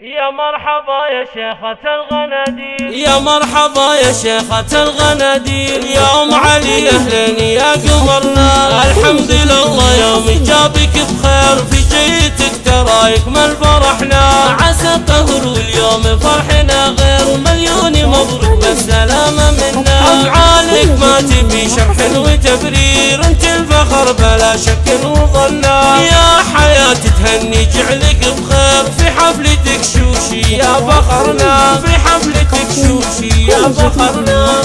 يا مرحبا يا شيخة الغنادير. يا مرحبا يا شيخة الغنادير. يا ام علي أهلا يا قمرنا الحمد لله يوم جابك بخير. في جيتك ترى يكمل فرحنا عسى قهر واليوم فرحنا غير مليون مبروك بالسلامة منا. أفعالك ما تبي شرح وتبرير. أنت الفخر بلا شك وظنا يا حياتي تهني جعلك بخير في حفلتك شوشي يا فخرنا. في حفلتك شوشي يا فخرنا.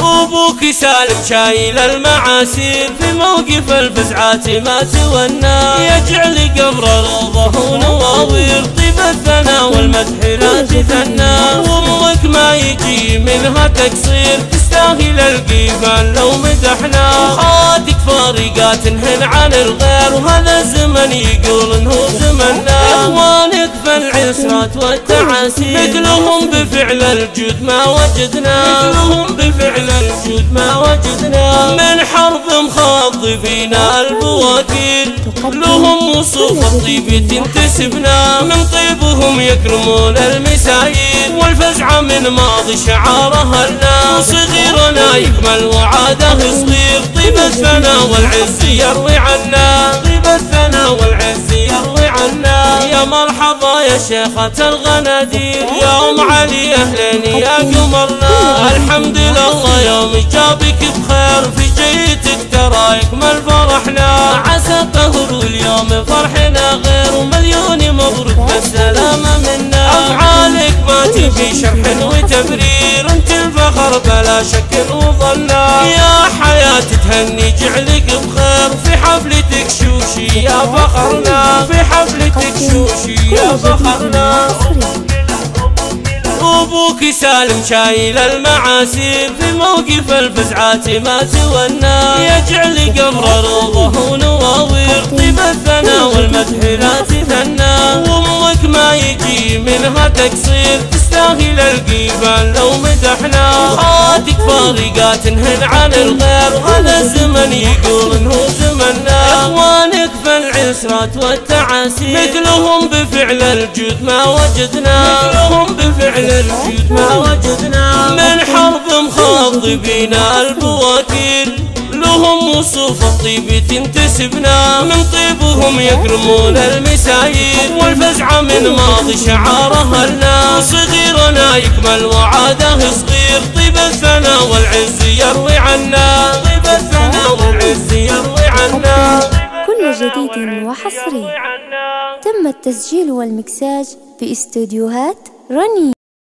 أبوك سالم شايل المعاسير في موقف الفزعات ما تونى يجعل قبر روضه ونواوير طيب الثنا والمدح لا تثنى. وامك ما يجي منها تقصير تستاهل القيفان لو مدحنا. خواتك فارقات هن عن الغير وهذا الزمن يقول إنه زمنا اخوانك في العسرات والتعاسير. مثلهم بفعل الجود ما وجدنا. مثلهم بفعل الجود ما وجدنا. من حرب مخاطبين البواكير لهم وصوف الطيب تنتسبنا. من طيبهم يكرمون المساير والفزعة من ماضي شعارها لنا وصغيرنا يكمل وعاده صغير. طيب الثنا والعز يروي عنا. طيب الثنا والعز يروي عنا. يا مرحبا يا شيخة الغنادير يا ام علي أهلا يا قمرنا الحمد لله يوم جابك بخير في جيتك ترى يكمل فرحنا عسى قهر واليوم فرحنا غير ومليون مبروك بالسلامة منا. تبي شرح وتبرير انت الفخر بلا شك وظنا يا حياتي تهني جعلك بخير في حفلتك شوشي يا فخرنا. في حفلتك شوشي يا فخرنا. أبوك سالم شايل المعاسير في موقف الفزعات ما تونى يجعل قبر روضه ونواوير طيب الثنا والمدح لا تثنى. وامك ما يجي منها تقصير تستاهل القيفان لو مدحنا. خواتك فارقات هن عن الغير وهذا الزمن يقول إنه زمنا إخوانك في العسرات والتعاسير. مثلهم بفعل الجود ما وجدنا. مثلهم بفعل الجود ما وجدنا. من حرب مخاضبين البواكير. لهم وصوف الطيب تنتسبنا. من طيبهم يكرمون المساير. والفزعة من ماضي شعارها لنا. يكمل وعاده صغير طيب الثنا والعز يروي عنا. طيب الثنا والعز يروي عنا. كل جديد وحصري. تم التسجيل والمكساج في استوديوهات رني.